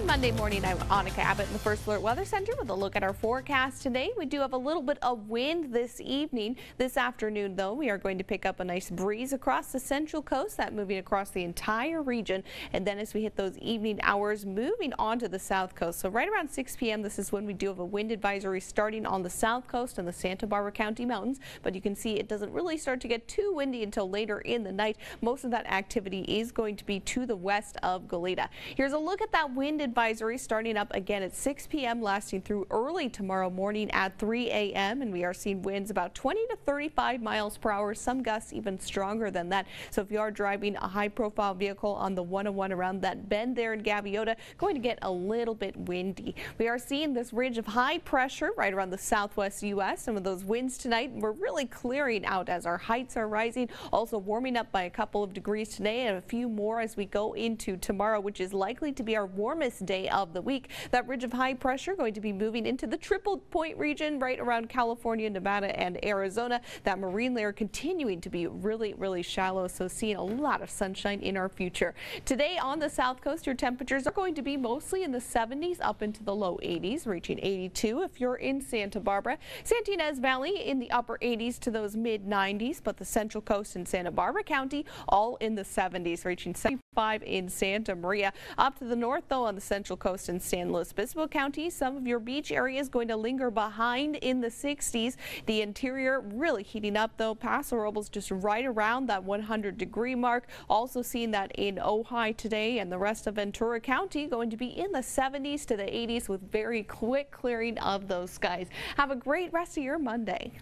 Good Monday morning. I'm Annika Abbott in the First Alert Weather Center with a look at our forecast today. We do have a little bit of wind this evening. This afternoon, though, we are going to pick up a nice breeze across the central coast, that moving across the entire region. And then as we hit those evening hours, moving on to the south coast. So right around 6 p.m., this is when we do have a wind advisory starting on the south coast and the Santa Barbara County Mountains. But you can see it doesn't really start to get too windy until later in the night. Most of that activity is going to be to the west of Goleta. Here's a look at that wind advisory starting up again at 6 p.m. lasting through early tomorrow morning at 3 a.m. and we are seeing winds about 20 to 35 miles per hour, some gusts even stronger than that. So if you are driving a high profile vehicle on the 101 around that bend there in Gaviota, going to get a little bit windy. We are seeing this ridge of high pressure right around the southwest U.S. Some of those winds tonight we're really clearing out as our heights are rising, also warming up by a couple of degrees today and a few more as we go into tomorrow, which is likely to be our warmest day of the week. That ridge of high pressure going to be moving into the triple point region right around California, Nevada, and Arizona. That marine layer continuing to be really, really shallow, so seeing a lot of sunshine in our future. Today on the south coast, your temperatures are going to be mostly in the 70s up into the low 80s, reaching 82 if you're in Santa Barbara. Santa Ynez Valley in the upper 80s to those mid 90s, but the central coast and Santa Barbara County all in the 70s, reaching 75 in Santa Maria. Up to the north, though, on the central coast in San Luis Obispo County, some of your beach areas going to linger behind in the 60s. The interior really heating up, though. Paso Robles just right around that 100 degree mark. Also seeing that in Ojai today and the rest of Ventura County going to be in the 70s to the 80s with very quick clearing of those skies. Have a great rest of your Monday.